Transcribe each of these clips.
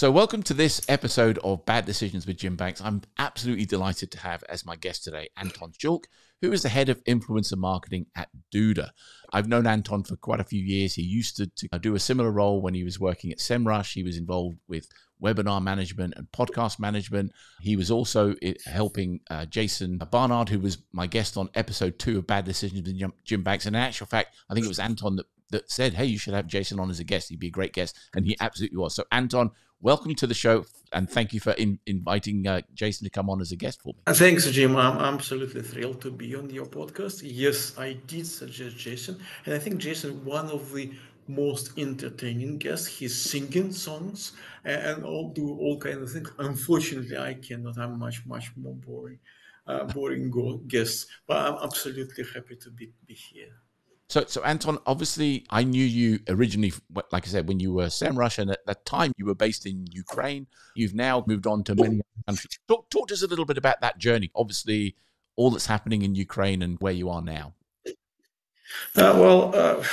So, welcome to this episode of Bad Decisions with Jim Banks. I'm absolutely delighted to have as my guest today Anton Shulke, who is the head of influencer marketing at Duda. I've known Anton for quite a few years. He used to, to do a similar role when he was working at SEMrush. He was involved with webinar management and podcast management. He was also eh, helping uh, Jason Barnard, who was my guest on episode two of Bad Decisions with Jim Banks. And in actual fact, I think it was Anton that, that said, Hey, you should have Jason on as a guest. He'd be a great guest. And he absolutely was. So, Anton, welcome to the show and thank you for in, inviting uh, Jason to come on as a guest for me. Thanks, Jim. I'm absolutely thrilled to be on your podcast. Yes, I did suggest Jason, and I think Jason one of the most entertaining guests. He's singing songs and all do all kinds of things. Unfortunately, I cannot. I'm much much more boring, uh, boring guest. But I'm absolutely happy to be, be here. So, so Anton, obviously, I knew you originally, like I said, when you were SEMrush, and at that time you were based in Ukraine. You've now moved on to many countries. Talk, talk to us a little bit about that journey. Obviously, all that's happening in Ukraine and where you are now. Uh, well, uh,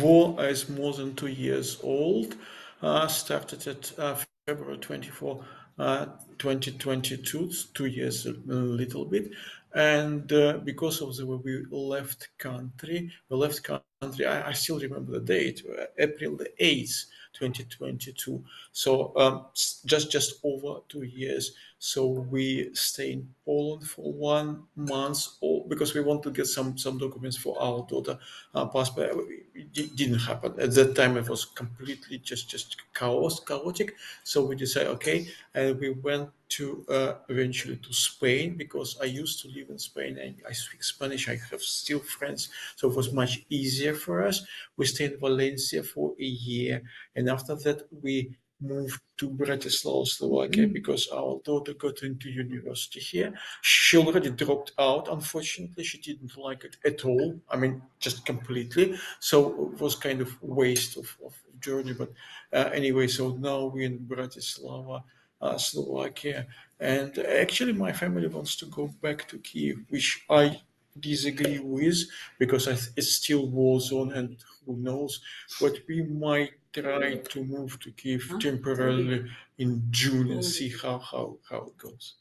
war is more than two years old. Uh, started at uh, February 24, uh, 2022, two years a little bit and uh, because of the way we left country, we left country. I, I still remember the date, uh, April the eighth, 2022. So um, just just over two years. So we stay in Poland for one month, or because we want to get some some documents for our daughter uh, passport. It didn't happen at that time. It was completely just just chaos, chaotic. So we decided, okay, and we went to uh, eventually to Spain because I used to live in Spain and I speak Spanish. I have still friends, so it was much easier for us. We stayed in Valencia for a year, and after that we moved to Bratislava, Slovakia, mm. because our daughter got into university here. She already dropped out. Unfortunately, she didn't like it at all. I mean, just completely. So it was kind of waste of, of journey. But uh, anyway, so now we're in Bratislava uh, Slovakia. And actually, my family wants to go back to Kiev, which I disagree with because it's still war zone and who knows. But we might try to move to Kiev temporarily in June and see how, how, how it goes.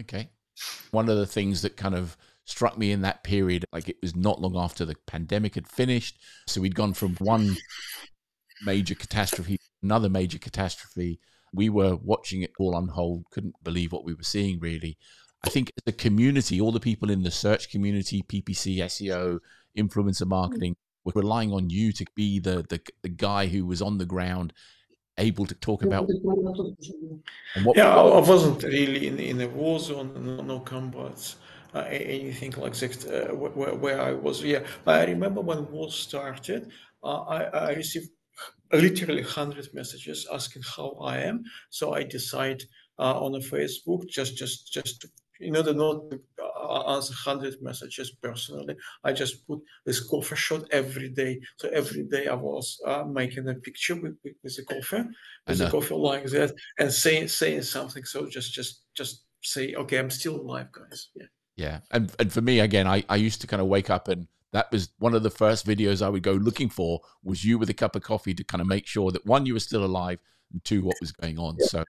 Okay. One of the things that kind of struck me in that period, like it was not long after the pandemic had finished. So we'd gone from one major catastrophe, another major catastrophe we were watching it all unfold, couldn't believe what we were seeing really. I think as a community, all the people in the search community, PPC, SEO, influencer marketing, were relying on you to be the, the, the guy who was on the ground, able to talk about. What, yeah, I wasn't really in, in a war zone, no, no combats. Uh, anything like that uh, where, where, I was. Yeah, I remember when war started, uh, I, I, received literally 100 messages asking how I am. So I decide uh, on a Facebook just just just to, in order not to answer 100 messages personally, I just put this coffee shot every day. So every day I was uh, making a picture with, with, with the coffee, with the coffee like that, and saying saying something. So just just just say, okay, I'm still alive, guys. Yeah. Yeah, and and for me again, I I used to kind of wake up and that was one of the first videos I would go looking for was you with a cup of coffee to kind of make sure that one you were still alive and two what was going on. So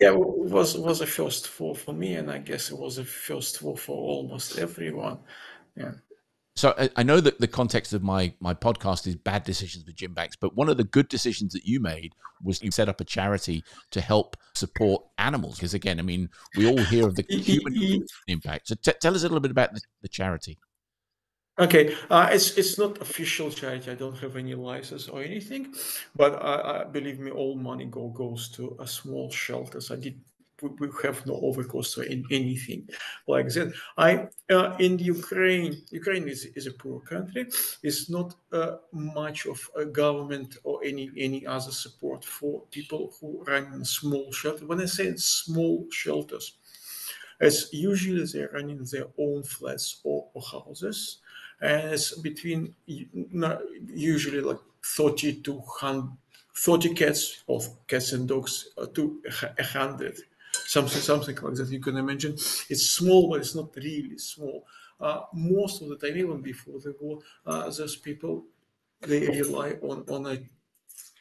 yeah, it was was a first for for me, and I guess it was a first for for almost everyone. Yeah. So I know that the context of my my podcast is bad decisions with Jim Banks, but one of the good decisions that you made was you set up a charity to help support animals. Because again, I mean, we all hear of the human impact. So t- tell us a little bit about the, the charity. Okay, uh, it's it's not official charity. I don't have any license or anything, but I, believe me, all money go goes to a small shelters. I did we have no overcost or in anything like that. I uh, in Ukraine, Ukraine is, is a poor country. It's not uh, much of a government or any any other support for people who run small shelters. When I say small shelters, it's usually they're running their own flats or, or houses and it's between usually like 30 to 100, 30 cats of cats and dogs uh, to 100 something something like that you can imagine it's small but it's not really small uh, most of the time even before the war uh, those people they rely on on a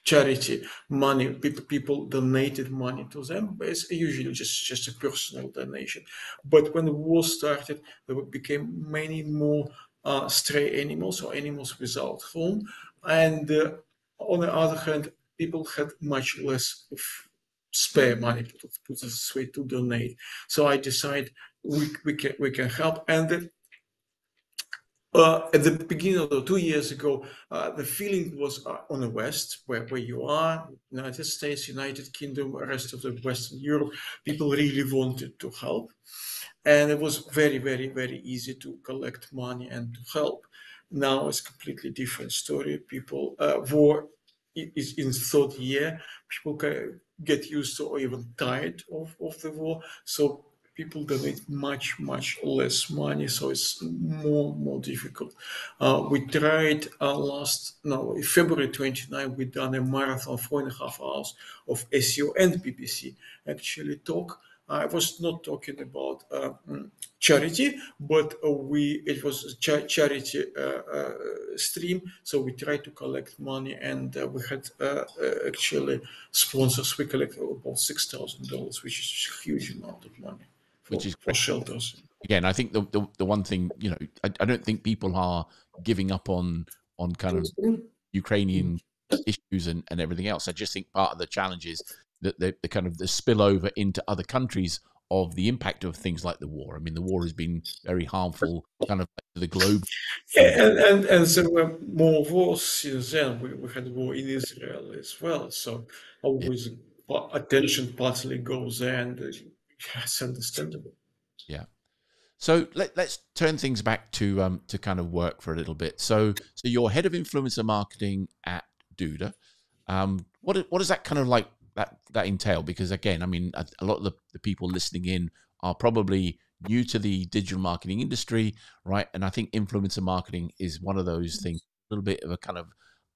charity money. People, people donated money to them, but it's usually just, just a personal donation. But when the war started, there became many more uh, stray animals or animals without home. And uh, on the other hand, people had much less spare money, put, put this way, to donate. So I decided we, we, can, we can help. And uh, at the beginning of the two years ago, uh, the feeling was uh, on the West, where, where you are, United States, United Kingdom, rest of the Western Europe, people really wanted to help. And it was very, very, very easy to collect money and to help. Now it's completely different story. People, uh, war is in third year. People get used to or even tired of, of the war. So people donate much much less money so it's more more difficult uh, we tried uh, last no february 29 we done a marathon four and a half hours of seo and ppc actually talk I was not talking about uh, mm, charity, but uh, we it was a cha- charity uh, uh, stream. So we tried to collect money, and uh, we had uh, actually sponsors. We collected about six thousand dollars, which is a huge amount of money which is for shelters. Again, I think the, the, the one thing you know, I, I don't think people are giving up on on kind of Ukrainian issues and, and everything else. I just think part of the challenge is that the, the kind of the spillover into other countries of the impact of things like the war. I mean, the war has been very harmful, kind of to the globe. Yeah, and, and, and there were more wars since then. We, we had war in Israel as well. So always yeah. attention partly goes there, and Yes, understandable. Yeah. So let, us turn things back to um, to kind of work for a little bit. So so you're head of influencer marketing at Duda. Um, what what does that kind of like that that entail? Because again, I mean, a, a lot of the, the people listening in are probably new to the digital marketing industry, right? And I think influencer marketing is one of those things, a little bit of a kind of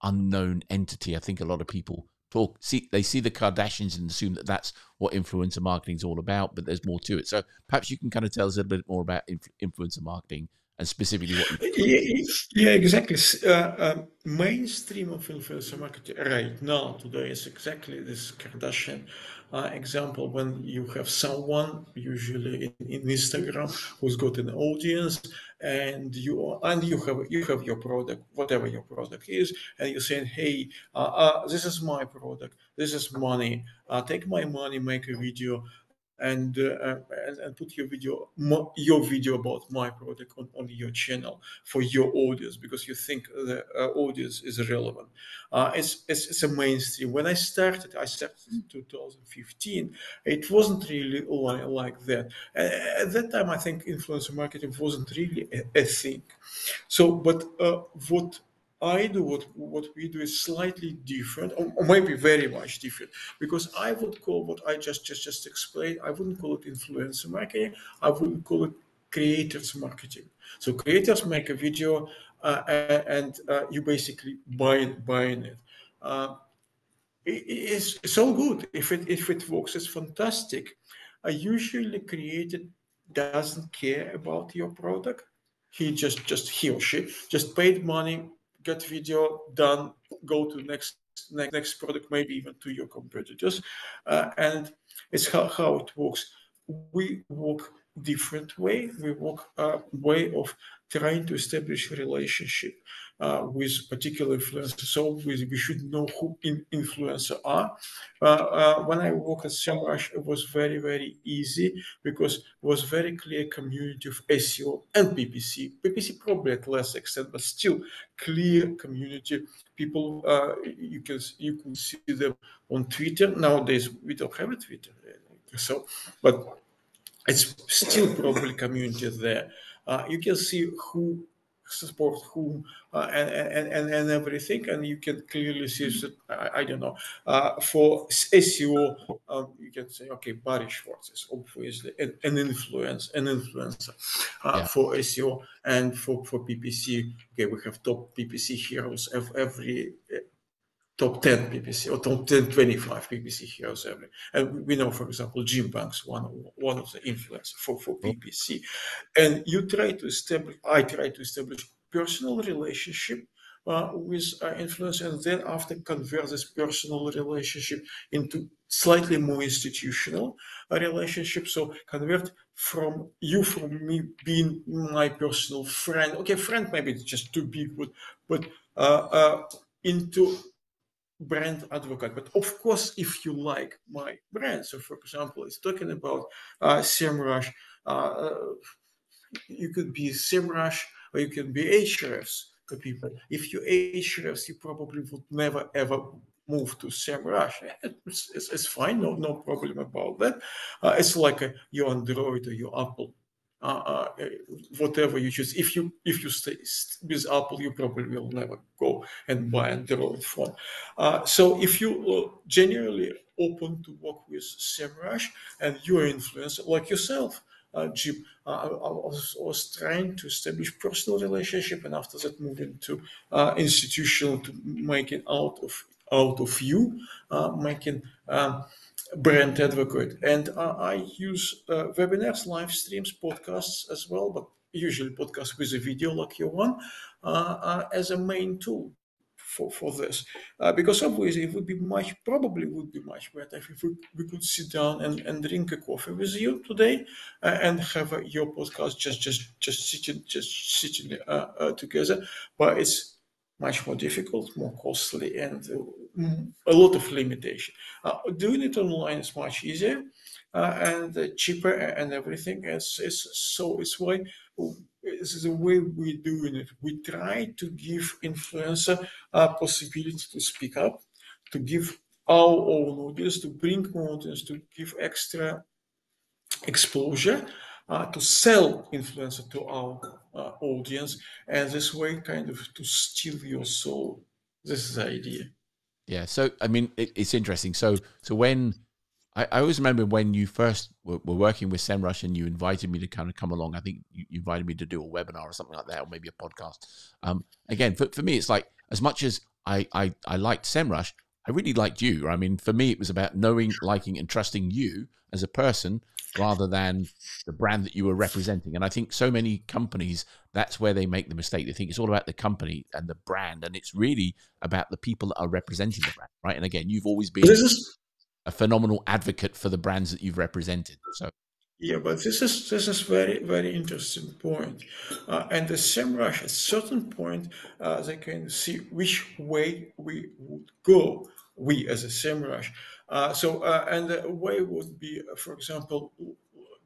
unknown entity. I think a lot of people talk see they see the Kardashians and assume that that's what influencer marketing is all about, but there's more to it. So perhaps you can kind of tell us a little bit more about influencer marketing and specifically what. Yeah, yeah, exactly. Uh, um, mainstream of influencer marketing right now today is exactly this Kardashian uh, example when you have someone usually in, in, Instagram who's got an audience and you and you have you have your product whatever your product is and you're saying hey uh, uh, this is my product this is money uh, take my money make a video and, uh, and, and put your video your video about my product on, on your channel for your audience because you think the uh, audience is relevant. Uh, it's, it's, it's a mainstream. When I started, I started in 2015. It wasn't really like, like that. at that time, I think influencer marketing wasn't really a, a thing. So, but uh, what I do what what we do is slightly different, or, or, maybe very much different, because I would call what I just just just explained. I wouldn't call it influencer marketing. I would call it creators marketing. So creators make a video, uh, and uh, you basically buy buying it. Uh, it it's, it's all good if it if it works. It's fantastic. I usually created doesn't care about your product. He just just he or she just paid money get video done, go to next next, next product, maybe even to your competitors. Uh, and it's how, how it works. We work different way. We work a way of trying to establish relationship uh, with particular influencers. So we, we should know who in are. Uh, uh, when I work at SEMrush, it was very, very easy because it was very clear community of SEO and PPC. PPC probably at less extent, but still clear community. People, uh, you can you can see them on Twitter. Nowadays, we don't have a Twitter. So, but it's still probably community there. Uh, you can see who support whom uh, and, and, and, and everything and you can clearly see that I, I don't know. Uh, for SEO um, you can say okay Barry Schwartz is obviously an, an influence an influencer uh, yeah. for SEO and for, for PPC okay we have top PPC heroes of every top 10 PPC or top 10, 25 PPC heroes every. And we know, for example, Jim Banks, one of, one of the influencers for, for PPC. And you try to establish, I try to establish personal relationship uh, with uh, influencer and then after convert this personal relationship into slightly more institutional uh, relationship so convert from you from me being my personal friend okay friend maybe it's just too big but but uh, uh, into brand advocate but of course if you like my brand so for example it's talking about uh, semrush uh, you could be semrush or you can be Ahrefs for people. If you Ahrefs, you probably would never ever move to SEMrush. It's, it's, it's, fine, no no problem about that. Uh, it's like a, your Android or your Apple. Uh, uh, whatever you choose. If you if you stay with Apple, you probably will never go and buy an Android phone. Uh, so if you uh, genuinely open to work with SEMrush and you're influencer like yourself, uh, Jim, uh, I, I, was, I, was, trying to establish personal relationship, and after that, moved into uh, institutional to making out of out of you, making um, brand advocate. And uh, I use uh, webinars, live streams, podcasts as well, but usually podcasts with a video like your one as a main tool for, for this uh, because obviously it would be much probably would be much better if we, we could sit down and, and drink a coffee with you today uh, and have uh, your podcast just just just sitting just sitting uh, uh, together but it's much more difficult more costly and uh, a lot of limitation. Doing it online is much easier and cheaper and everything. It's, it's so it's why this is the way we're doing it. We try to give influencer a possibility to speak up, to give our own audience, to bring more audience, to give extra exposure, uh, to sell influencer to our uh, audience, and this way kind of to steal your soul. This is the idea. Yeah. So I mean, it, it's interesting. So so when I, I always remember when you first were, were, working with SEMrush and you invited me to kind of come along. I think you, you, invited me to do a webinar or something like that, or maybe a podcast. Um, again, for, for me, it's like as much as I, I, I liked SEMrush, I really liked you. I mean, for me, it was about knowing, liking, and trusting you as a person rather than the brand that you were representing. And I think so many companies, that's where they make the mistake. They think it's all about the company and the brand, and it's really about the people that are representing the brand, right? And again, you've always been. Is a phenomenal advocate for the brands that you've represented. So yeah, but this is this is very very interesting point, uh, and the SEMrush at certain point uh, they can see which way we would go. We as a SEMrush. Uh, so uh, and the way would be, for example,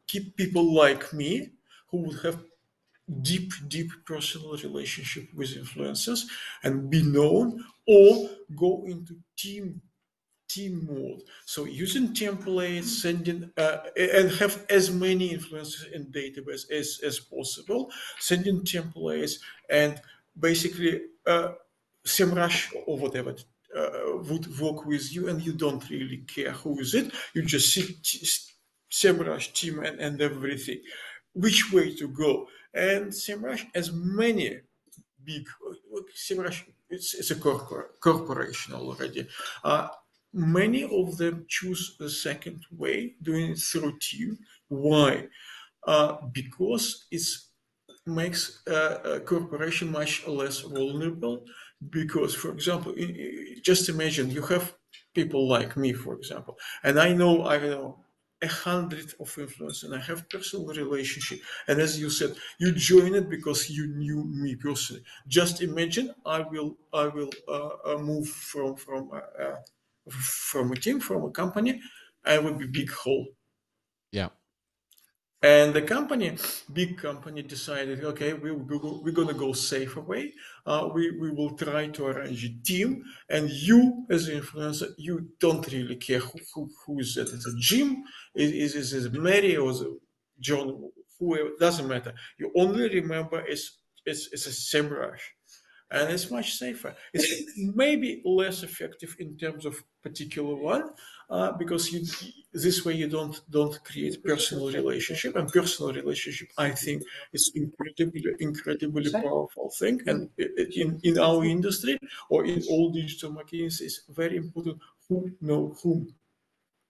keep people like me who would have deep deep personal relationship with influencers and be known, or go into team team mode. So using templates, sending uh, and have as many influencers in database as, as possible, sending templates and basically uh, or whatever uh, would work with you and you don't really care who is it. You just see SEMrush team and, and everything. Which way to go? And SEMrush has many big, SEMrush it's, it's a corpor- corporation already. Uh, many of them choose the second way, doing it through team. Why? Uh, because it makes a corporation much less vulnerable. Because, for example, just imagine you have people like me, for example, and I know I know a hundred of influence and I have personal relationship. And as you said, you join it because you knew me personally. Just imagine I will I will uh, uh move from from uh, uh from a team, from a company, I would be big hole. Yeah. And the company, big company, decided, okay, we will we're gonna go safer way. Uh, we we will try to arrange a team, and you as an influencer, you don't really care who who, who is it. It's a Jim, is is is Mary or John, whoever doesn't matter. You only remember it's it's it's a SEMrush and it's much safer. It's maybe less effective in terms of particular one uh, because you, this way you don't don't create personal relationship and personal relationship. I think is incredibly incredibly powerful thing, and in in our industry or in all digital marketing, is very important who know whom.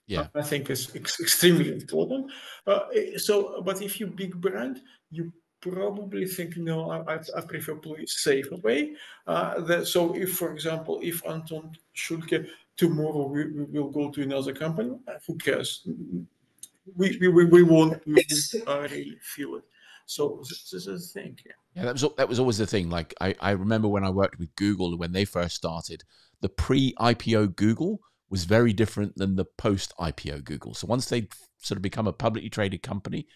Yeah, I think it's extremely important. Uh, so, but if you big brand, you probably think no, I, I prefer play safer way. Uh, that, so if, for example, if Anton Shulke tomorrow we, we will go to another company, uh, who cares? We, we, we won't really feel it. So this is the thing. Yeah. yeah, that was that was always the thing. Like I, I remember when I worked with Google when they first started, the pre-IPO Google was very different than the post-IPO Google. So once they sort of become a publicly traded company,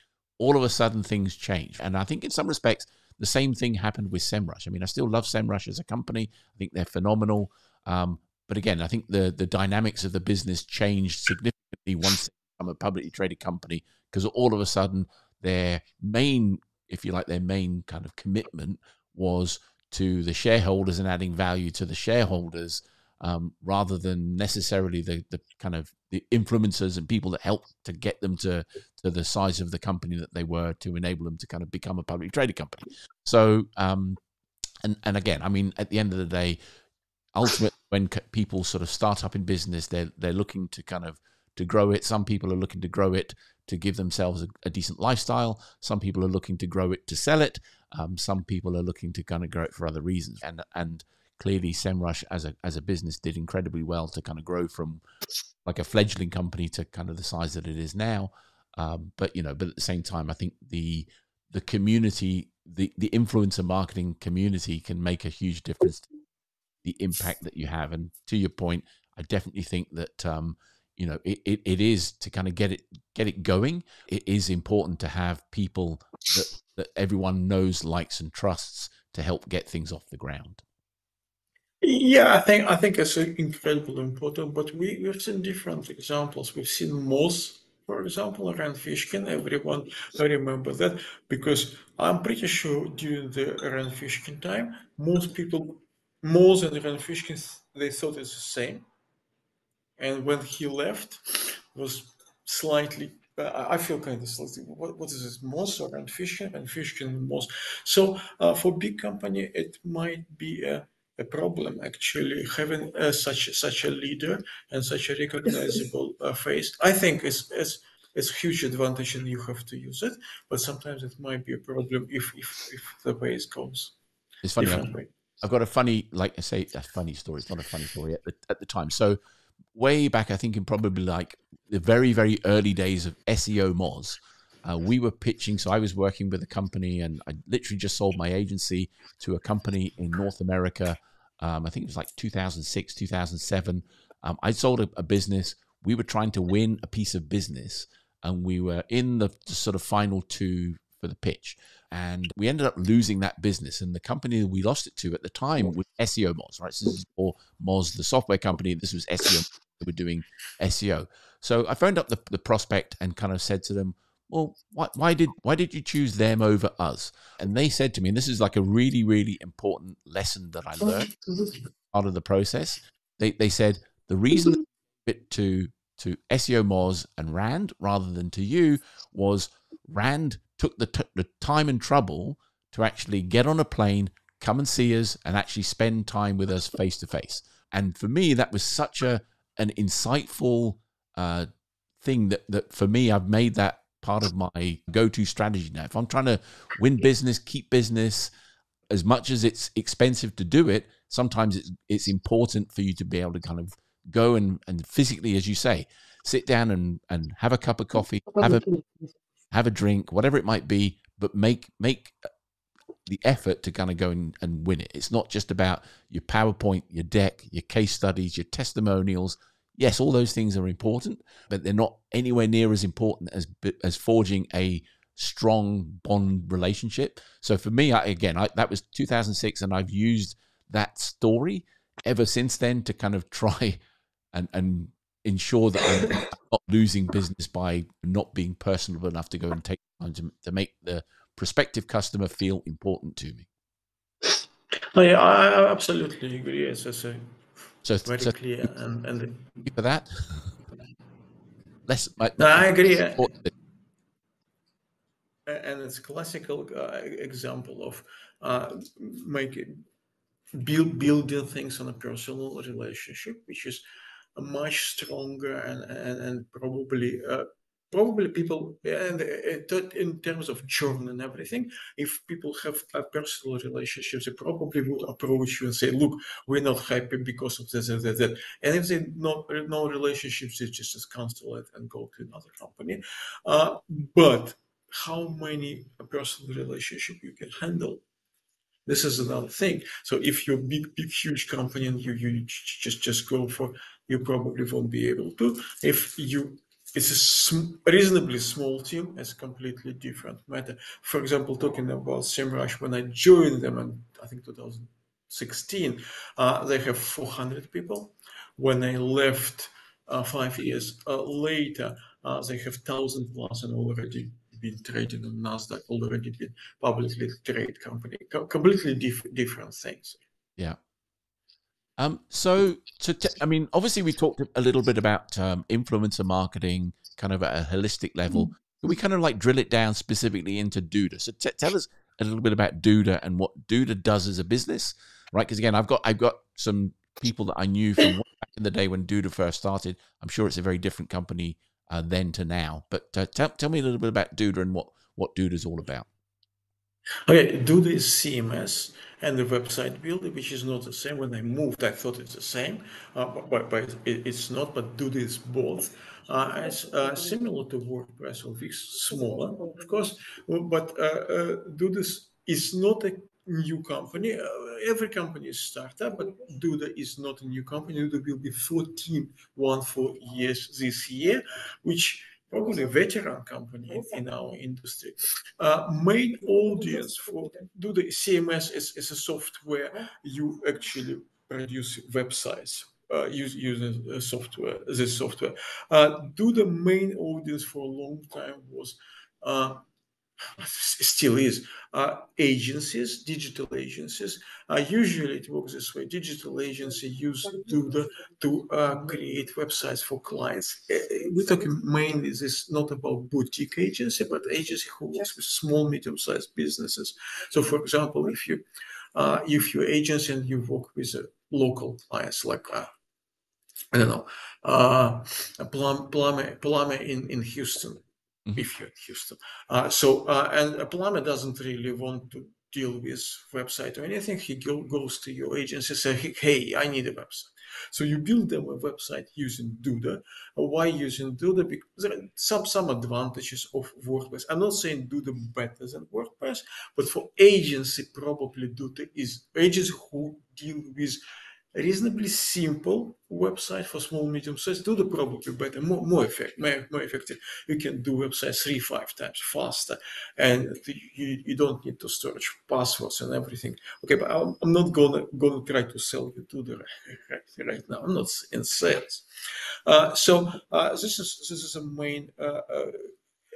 all of a sudden things change. And I think in some respects, the same thing happened with SEMrush. I mean, I still love SEMrush as a company. I think they're phenomenal. Um, but again, I think the the dynamics of the business changed significantly once they become a publicly traded company because all of a sudden their main, if you like, their main kind of commitment was to the shareholders and adding value to the shareholders um, rather than necessarily the, the kind of the influencers and people that helped to get them to to the size of the company that they were to enable them to kind of become a publicly traded company. So, um, and and again, I mean, at the end of the day, ultimately, when people sort of start up in business, they're they're looking to kind of to grow it. Some people are looking to grow it to give themselves a, a decent lifestyle. Some people are looking to grow it to sell it. Um, some people are looking to kind of grow it for other reasons. And and clearly SEMrush as a as a business did incredibly well to kind of grow from like a fledgling company to kind of the size that it is now. Um, but you know, but at the same time, I think the the community, the the influencer marketing community, can make a huge difference. To the impact that you have, and to your point, I definitely think that um, you know it, it, it is to kind of get it get it going. It is important to have people that that everyone knows, likes, and trusts to help get things off the ground. Yeah, I think I think it's incredibly important. But we we've seen different examples. We've seen Moz, for example, Rand Fishkin. Everyone remember that because I'm pretty sure during the Rand Fishkin time, most people, Moz and Rand Fishkin, they thought it's the same. And when he left, was slightly I feel kind of slightly, what, what is this, Moz or Rand Fishkin and Fishkin Moz. So uh, for big company, it might be a a problem actually having uh, such such a leader and such a recognizable uh, face. I think it's it's it's a huge advantage and you have to use it, but sometimes it might be a problem if if, if the way it goes. It's funny. I've, I've, got a funny, like I say, a funny story. It's not a funny story at the, at the time. So way back, I think in probably like the very very early days of SEO Moz. Uh, we were pitching. So I was working with a company, and I literally just sold my agency to a company in North America um, I think it was like 2006, 2007. Um, I sold a, a, business. We were trying to win a piece of business, and we were in the, the sort of final two for the pitch. And we ended up losing that business. And the company that we lost it to at the time was SEO Moz, right? So this is for Moz, the software company. This was SEO. They were doing SEO. So I phoned up the, the prospect and kind of said to them, well, why, why did why did you choose them over us? And they said to me, and this is like a really really important lesson that I learned out of the process. They they said the reason it to to SEO Moz and Rand rather than to you was Rand took the t- the time and trouble to actually get on a plane, come and see us, and actually spend time with us face to face. And for me, that was such a an insightful uh, thing that that for me, I've made that part of my go-to strategy now. If I'm trying to win business, keep business, as much as it's expensive to do it, sometimes it's it's important for you to be able to kind of go and and physically, as you say, sit down and and have a cup of coffee, have a have a drink, whatever it might be, but make make the effort to kind of go and, and win it. It's not just about your PowerPoint, your deck, your case studies, your testimonials, yes, all those things are important, but they're not anywhere near as important as as forging a strong bond relationship. So for me, I, again, I, that was 2006, and I've used that story ever since then to kind of try and and ensure that I'm not losing business by not being personable enough to go and take time to, to make the prospective customer feel important to me. Oh, yeah, I absolutely agree. As I so very so clear and, and for that. Less. My, no, I agree. And it's classical uh, example of uh, making build building things on a personal relationship, which is much stronger and and, and probably uh, probably people and in terms of churn and everything if people have a personal relationships they probably would approach you and say look we're not happy because of this and that, that. and if they no no relationships they just cancel it and go to another company. Uh, but how many personal relationship you can handle? This is another thing. So if you're big big huge company and you you just just go for you probably won't be able to. If you it's a sm- reasonably small team it's a completely different matter. For example talking about semrush when i joined them in i think 2016 uh, they have 400 people. When i left uh, five years uh, later uh, they have 1000 plus and already been traded on nasdaq already been publicly traded company. Co- completely diff- different things. Yeah um, so, to t- I mean, obviously, we talked a little bit about um, influencer marketing, kind of at a holistic level. Mm. Can we kind of like drill it down specifically into Duda? So, t- tell us a little bit about Duda and what Duda does as a business, right? Because again, I've got I've got some people that I knew from back in the day when Duda first started. I'm sure it's a very different company uh, then to now. But uh, tell tell me a little bit about Duda and what what Duda's all about. Okay, Duda is CMS and the website builder, which is not the same. When I moved, I thought it's the same, uh, but, but it, it's not. But Duda is both. Uh, it's uh, similar to WordPress or Wix, smaller, of course, but uh, uh, Duda is not a new company. Uh, every company is startup, but Duda is not a new company. Duda will be 14, one four years this year, which probably a veteran company in our industry. Uh, main audience for Duda CMS is, is a software you actually produce websites. Uh, use using uh, software this software. Uh, Duda main audience for a long time was uh, still is uh, agencies, digital agencies. Uh, usually it works this way. Digital agency use Duda to uh, create websites for clients. Uh, we're talking mainly this not about boutique agency, but agency who works with small, medium-sized businesses. So, for example, if you uh, if you're agency and you work with local clients like uh, I don't know, plum, plumber, plumber in, in Houston, mm-hmm. if you're in Houston. Uh, so, uh, and a plumber doesn't really want to deal with website or anything. He go, goes to your agency, say, hey, I need a website. So you build them a website using Duda. Why using Duda? Because there are some, some advantages of WordPress. I'm not saying Duda better than WordPress, but for agency, probably Duda is agency who deal with reasonably simple website for small medium size. Duda probably better. More, more effective more, more effective. You can do websites three five times faster and you, you don't need to search passwords and everything. Okay but i'm, I'm not gonna gonna try to sell you to the right, right now. I'm not in sales. Uh, so uh, this is this is a main uh, uh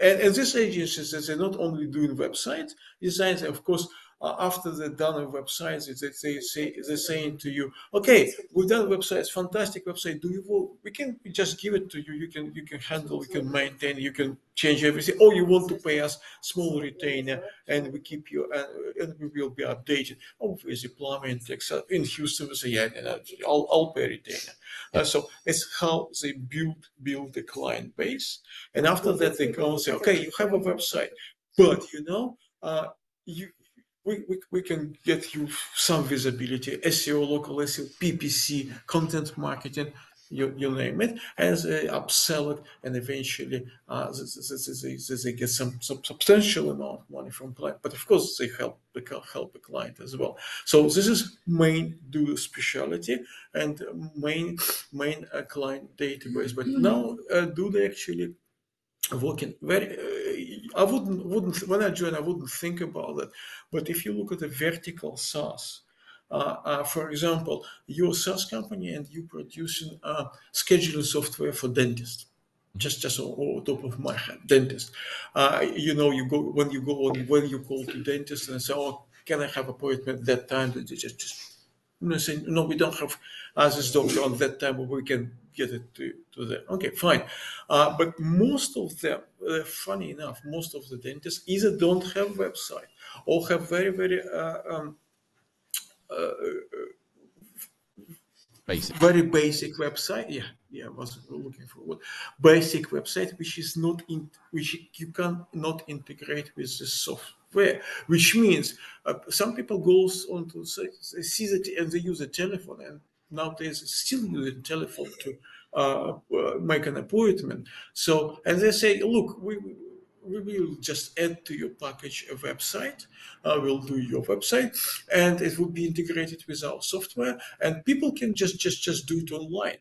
and, and these agencies they're not only doing website designs of course uh, after they're done a website, they, they say they're saying to you, "Okay, we've done websites, fantastic website. Do you want? we can just give it to you? You can you can handle, you can maintain, you can change everything. Or you want to pay us small retainer, and we keep you uh, and we will be updated. Obviously, plumbing takes in Houston, we say, yeah, I'll, I'll pay retainer. Uh, so it's how they build build the client base, and after that they go and say, okay, you have a website, but you know. Uh, you we, we, we can get you some visibility, SEO, local SEO, PPC, content marketing, you, you name it, as they upsell it, and eventually uh, they, they, they, get some, some substantial amount of money from client. But of course, they help they help the client as well. So this is main do specialty and main main uh, client database. But now uh, Duda actually working very uh, i wouldn't wouldn't when i joined i wouldn't think about it. But if you look at the vertical SaaS uh, uh, for example you're a SaaS company and you're producing uh, scheduling software for dentists just just on, top of my head dentist uh, you know you go when you go on when you call to dentist and say oh can i have appointment that time? They just just you say no we don't have as this doctor on that time but we can get it to, to them. Okay, fine. Uh, but most of them, uh, funny enough, most of the dentists either don't have website or have very, very uh, um, uh, basic, very basic website. Yeah, yeah, I was looking for what basic website, which is not in, which you can not integrate with the software, which means uh, some people goes onto they see that and they use a telephone and nowadays still using telephone to uh, uh, make an appointment. So and they say, look, we we will just add to your package a website. Uh, we'll do your website, and it will be integrated with our software, and people can just just just do it online.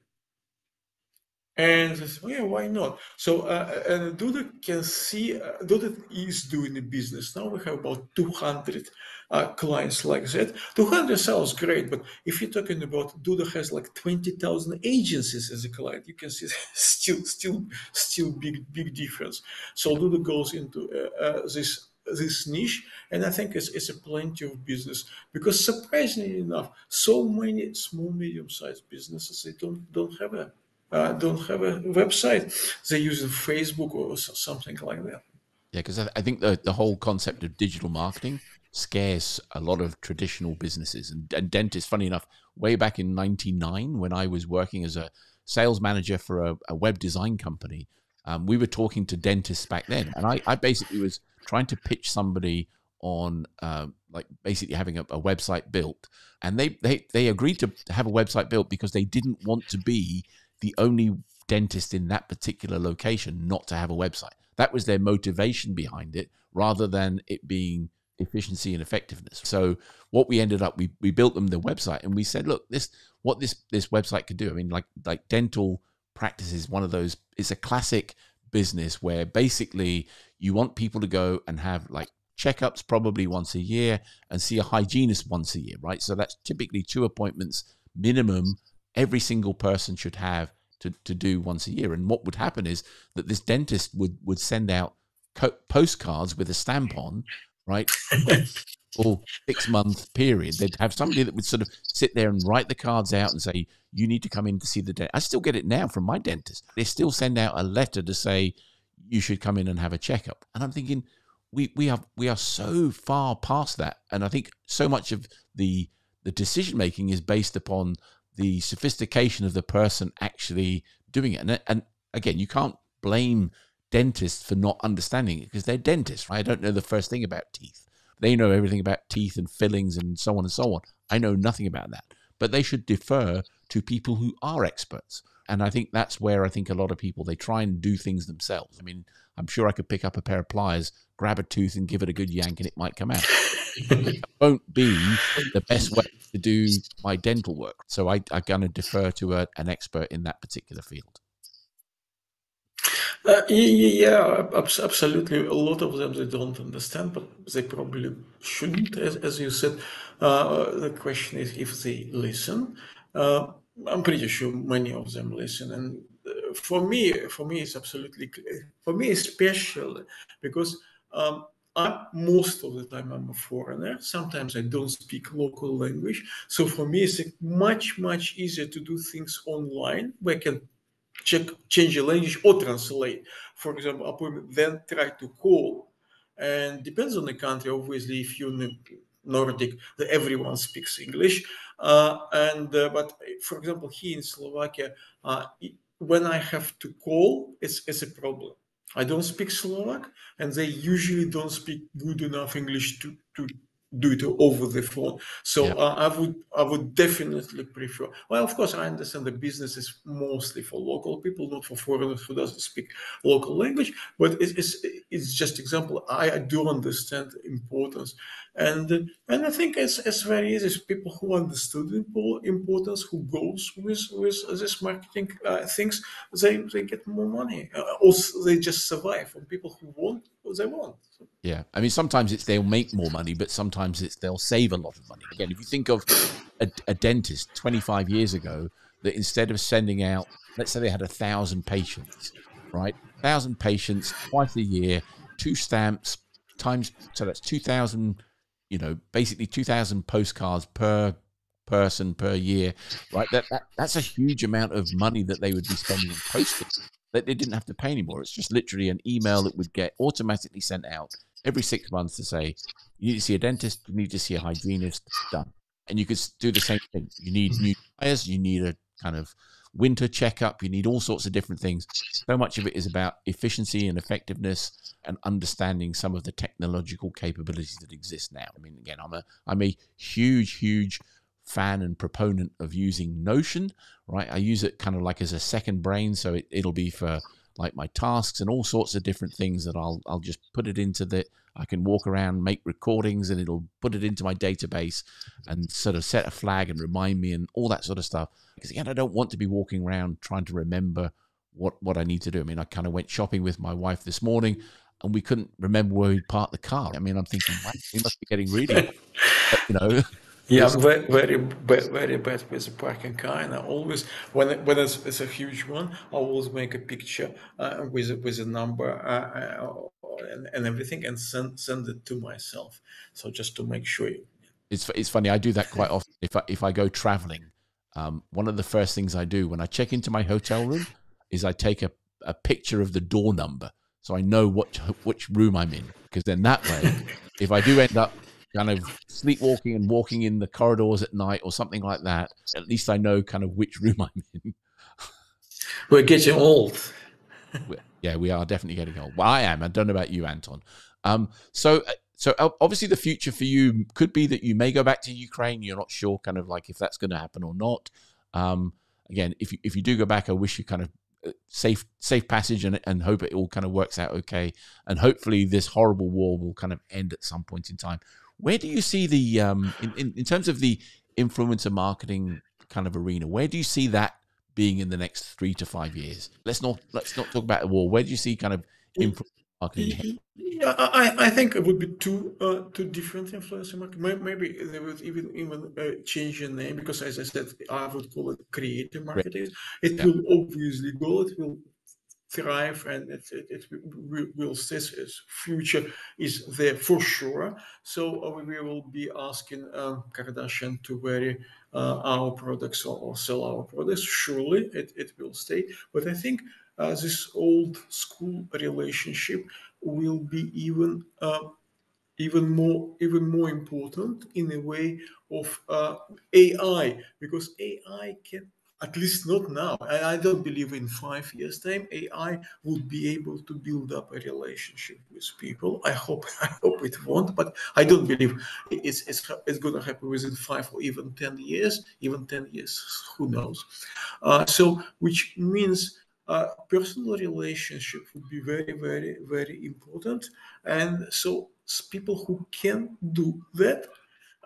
And yeah, why not? So, uh, and Duda can see, uh, Duda is doing a business. Now we have about 200 uh, clients like that. 200 sounds great, but if you're talking about Duda has like 20,000 agencies as a client, you can see still, still, still big, big difference. So Duda goes into uh, uh, this this niche and i think it's, it's a plenty of business because surprisingly enough so many small medium-sized businesses they don't don't have a uh, don't have a website. They use Facebook or something like that. Yeah, because I think the, the whole concept of digital marketing scares a lot of traditional businesses and, and dentists. Funny enough, way back in '99, when I was working as a sales manager for a, a web design company, um, we were talking to dentists back then, and I, I basically was trying to pitch somebody on uh, like basically having a, a, website built, and they, they they agreed to have a website built because they didn't want to be the only dentist in that particular location not to have a website. That was their motivation behind it, rather than it being efficiency and effectiveness. So what we ended up, we, we built them the website and we said, look, this what this this website could do. I mean, like like dental practice is one of those. It's a classic business where basically you want people to go and have like checkups probably once a year and see a hygienist once a year, right? So that's typically two appointments minimum every single person should have to, to do once a year. And what would happen is that this dentist would, would send out co- postcards with a stamp on, right? or six month period. They'd have somebody that would sort of sit there and write the cards out and say, you need to come in to see the dentist. I still get it now from my dentist. They still send out a letter to say, you should come in and have a checkup. And I'm thinking, we, we are we are so far past that. And I think so much of the the decision making is based upon the sophistication of the person actually doing it. And, and again, you can't blame dentists for not understanding it because they're dentists, right? I don't know the first thing about teeth. They know everything about teeth and fillings and so on and so on. I know nothing about that. But they should defer to people who are experts. And I think that's where I think a lot of people they try and do things themselves. I mean, I'm sure I could pick up a pair of pliers, grab a tooth, and give it a good yank, and it might come out. it won't be the best way to do my dental work. So I, I'm going to defer to a, an expert in that particular field. Uh, yeah, absolutely. A lot of them they don't understand, but they probably shouldn't. As, as you said, uh, the question is if they listen. Uh, I'm pretty sure many of them listen, and uh, for me, for me, it's absolutely for me, especially because um, I, most of the time I'm a foreigner. Sometimes I don't speak local language, so for me, it's much much easier to do things online where I can check change the language or translate. For example, appointment, then try to call, and depends on the country. Obviously, if you're Nordic, everyone speaks English. Uh, and uh, but for example, here in Slovakia, uh, when I have to call, it's, it's a problem. I don't speak Slovak, and they usually don't speak good enough English to, to do it over the phone. So yeah. uh, I would I would definitely prefer. Well, of course, I understand the business is mostly for local people, not for foreigners who doesn't speak local language. But it's it's, it's just example. I, I do understand importance, and and I think it's it's very easy. People who understood importance, who goes with with this marketing uh, things, they they get more money. Uh, also, they just survive. And people who want, they want. Yeah, I mean, sometimes it's they'll make more money, but sometimes it's they'll save a lot of money. Again, if you think of a, a dentist 25 years ago, that instead of sending out, let's say they had a thousand patients, right, thousand patients twice a year, two stamps times, so that's 2,000, you know, basically 2,000 postcards per person per year, right? That, that that's a huge amount of money that they would be spending on postage that they didn't have to pay anymore. It's just literally an email that would get automatically sent out every six months to say, you need to see a dentist, you need to see a hygienist, done. And you could do the same thing. You need mm-hmm. new tires, you need a kind of winter checkup. You need all sorts of different things. So much of it is about efficiency and effectiveness and understanding some of the technological capabilities that exist now. I mean, again, I'm a I'm a huge, huge fan and proponent of using Notion, right? I use it kind of like as a second brain. So it, it'll be for like my tasks and all sorts of different things that I'll I'll just put it into the I can walk around, make recordings, and it'll put it into my database and sort of set a flag and remind me and all that sort of stuff. Because again, I don't want to be walking around trying to remember what what I need to do. I mean, I kind of went shopping with my wife this morning, and we couldn't remember where we'd parked the car. I mean, I'm thinking, we must be getting really, you know. Yeah, very, very, very bad with the parking car, and I always, when it, when it's, it's a huge one, I always make a picture uh, with with a number uh, uh, and, and everything, and send send it to myself. So just to make sure. It's it's funny. I do that quite often. If I if I go traveling, um, one of the first things I do when I check into my hotel room is I take a, a picture of the door number, so I know what which room I'm in. Because then that way, if I do end up kind of sleepwalking and walking in the corridors at night or something like that, at least I know kind of which room I'm in. We're getting old. yeah, we are definitely getting old. Well, I am. I don't know about you, Anton. Um, so, uh, so obviously, the future for you could be that you may go back to Ukraine. You're not sure, kind of like if that's going to happen or not. Um, again, if you, if you do go back, I wish you kind of uh, safe safe passage and, and hope it all kind of works out okay. And hopefully, this horrible war will kind of end at some point in time. Where do you see the um, in, in, in terms of the influencer marketing kind of arena? Where do you see that being in the next three to five years? Let's not let's not talk about the war. Where do you see kind of influencer marketing? Yeah, I, I think it would be two uh, two different influencer marketing. Maybe they would even even uh, change the name because, as I said, I would call it creative marketing. It yeah. will obviously go. It will thrive and it, it, it will. Its future is there for sure. So uh, we will be asking um, Kardashian to vary uh, our products or, or, sell our products. Surely it, it will stay. But I think uh, this old school relationship will be even uh, even more even more important in a way of uh, AI because AI can at least not now. I, don't believe in five years' time AI would be able to build up a relationship with people. I hope I hope it won't, but I don't believe it's it's, it's going to happen within five or even ten years. Even ten years, who knows? Uh, so, which means uh, personal relationship would be very, very, very important. And so, people who can do that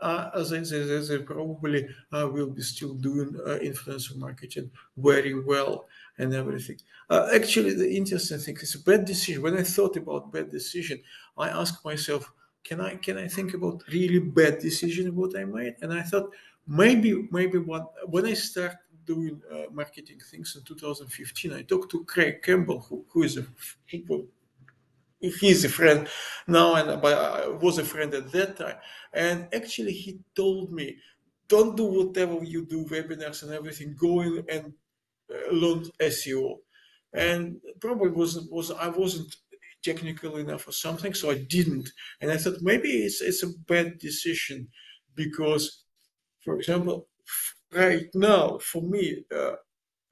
they, they, they probably uh, will be still doing uh, influencer marketing very well and everything. Uh, actually, the interesting thing is a bad decision. When I thought about bad decision, I asked myself, can I can I think about really bad decision what I made? And I thought maybe maybe what when I start doing uh, marketing things in 2015, I talked to Craig Campbell, who, who is a he's a friend now, and but I was a friend at that time. And actually, he told me, "Don't do whatever you do, webinars and everything. Go in and uh, learn SEO." And probably was was I wasn't technical enough or something, so I didn't. And I thought maybe it's it's a bad decision because, for example, right now for me. Uh,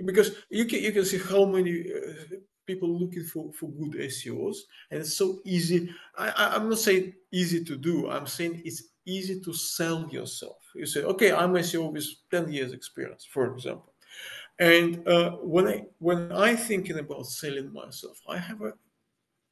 because you can you can see how many uh, people looking for, for good SEOs, and it's so easy. I, I'm not saying easy to do. I'm saying it's easy to sell yourself. You say, okay, I'm SEO with 10 years experience, for example. And uh, when I when I thinking about selling myself, I have a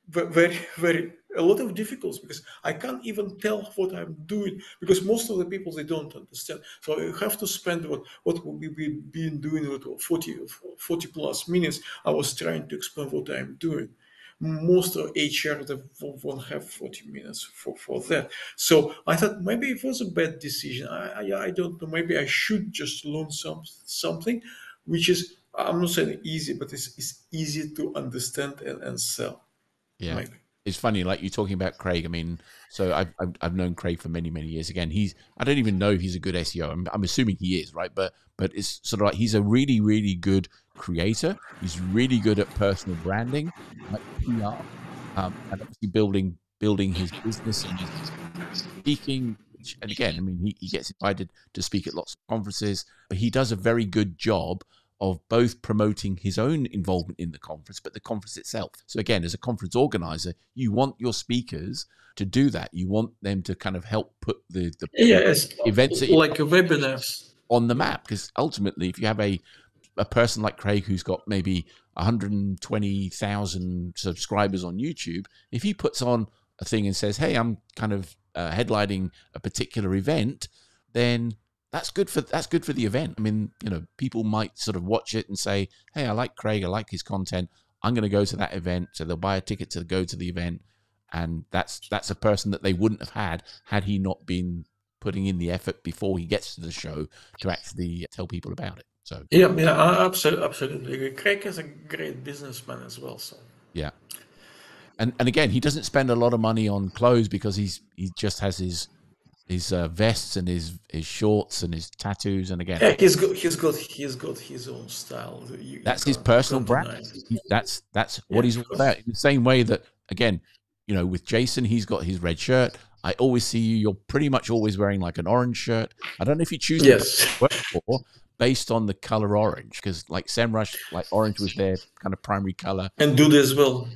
very very a lot of difficulties because i can't even tell what i'm doing because most of the people they don't understand. So i have to spend what what we've been doing with 40 40 plus minutes. I was trying to explain what i'm doing. Most of hr they won't have 40 minutes for, for that. So i thought maybe it was a bad decision. I i, I don't know. Maybe i should just learn some something which is i'm not saying easy but it's, it's easy to understand and, and sell. Yeah. Maybe. It's funny, like you're talking about Craig. I mean, so I've, I've, I've known Craig for many many years. Again, he's I don't even know if he's a good SEO. I'm, I'm assuming he is, right? But but it's sort of like he's a really really good creator. He's really good at personal branding, like PR, um, and obviously building building his business and speaking. And again, I mean, he, he gets invited to speak at lots of conferences, but he does a very good job of both promoting his own involvement in the conference, but the conference itself. So, again, as a conference organizer, you want your speakers to do that. You want them to kind of help put the, the yes, events like webinars on the map. Because ultimately, if you have a a person like Craig who's got maybe 120,000 subscribers on YouTube, if he puts on a thing and says, "Hey, I'm kind of uh, headlining a particular event," then that's good for that's good for the event. I mean, you know, people might sort of watch it and say, "Hey, I like Craig. I like his content. I'm going to go to that event." So they'll buy a ticket to go to the event, and that's that's a person that they wouldn't have had had he not been putting in the effort before he gets to the show to actually tell people about it. So yeah, yeah, absolutely, absolutely. Craig is a great businessman as well. So yeah, and and again, he doesn't spend a lot of money on clothes because he's he just has his his uh, vests and his his shorts and his tattoos and again. Yeah he's got he's got he's got his own style. You, that's you his personal brand. that's that's yeah, what he's all about. In the same way that again you know with jason he's got his red shirt. I always see you you're pretty much always wearing like an orange shirt. I don't know if you choose yes. for based on the color orange because like Semrush like orange was their kind of primary color. And do this well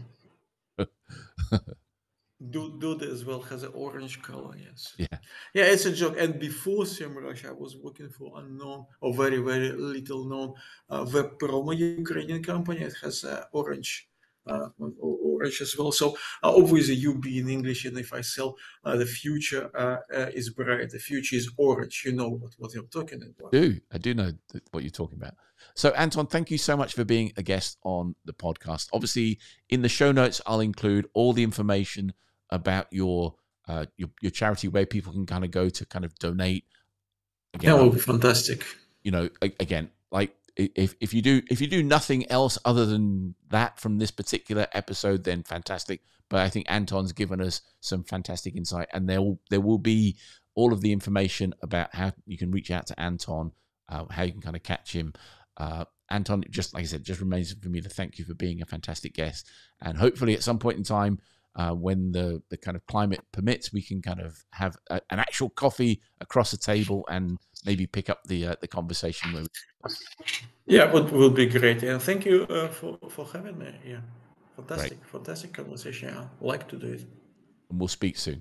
Duda as well has an orange color, yes. Yeah. Yeah, it's a joke. And before SEMrush, I was working for unknown or very, very little known uh, web promo Ukrainian company. It has uh, orange uh, orange as well. So uh, obviously, you being English, and if I sell uh, the future uh, uh, is bright, the future is orange. You know what, what I'm talking about. I do I do know what you're talking about. So Anton, thank you so much for being a guest on the podcast. Obviously, in the show notes, I'll include all the information about your uh, your, your charity where people can kind of go to kind of donate. Again, that would be fantastic. You know, again, like if if you do if you do nothing else other than that from this particular episode, then fantastic. But I think Anton's given us some fantastic insight, and there will there will be all of the information about how you can reach out to Anton, uh, how you can kind of catch him. Uh, Anton, just like I said, just remains for me to thank you for being a fantastic guest, and hopefully at some point in time uh, when the, the kind of climate permits, we can kind of have a, an actual coffee across the table and maybe pick up the uh, the conversation. Where we... Yeah, would would be great. And thank you uh, for for having me. Yeah, fantastic, great. fantastic conversation. I like to do it. And we'll speak soon.